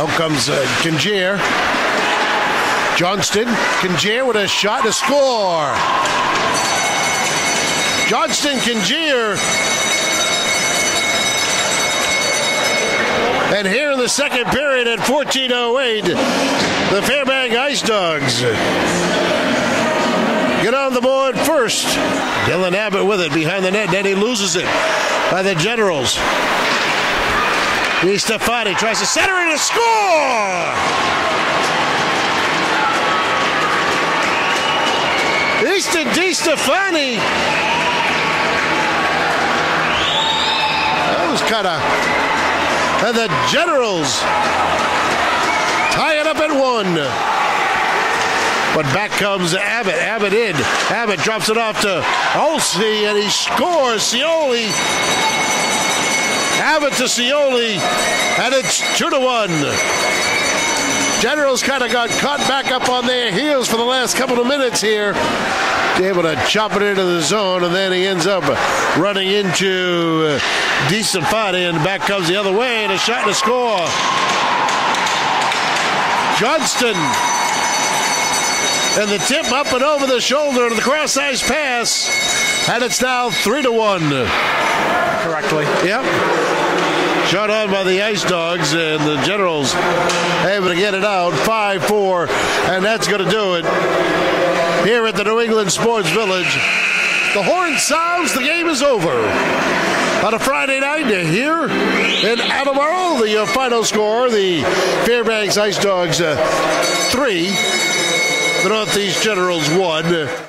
Out comes uh. Johnston. Kingier with a shot to score. Johnston Kingier. And here in the second period at 14.08, the Fairbank Ice Dogs get on the board first. Dylan Abbott with it behind the net. Then he loses it by the Generals. Stefani tries to center and score! Easton Di Stefani. That was kind of. And the Generals tie it up at one. But back comes Abbott. Abbott in. Abbott drops it off to Olsey and he scores. Cioli. Abbott to Cioli. And it's two to one. Generals kind of got caught back up on their heels for the last couple of minutes here. Able to chop it into the zone, and then he ends up running into uh, Di Stefani, and back comes the other way, and a shot to score. Johnston. And the tip up and over the shoulder and the cross ice pass. And it's now three to one. Correctly. Yep. Shot on by the Ice Dogs, and the Generals able to get it out 5 4, and that's going to do it here at the New England Sports Village. The horn sounds, the game is over. On a Friday night here in Attleboro, the uh, final score the Fairbanks Ice Dogs uh, 3, the Northeast Generals 1.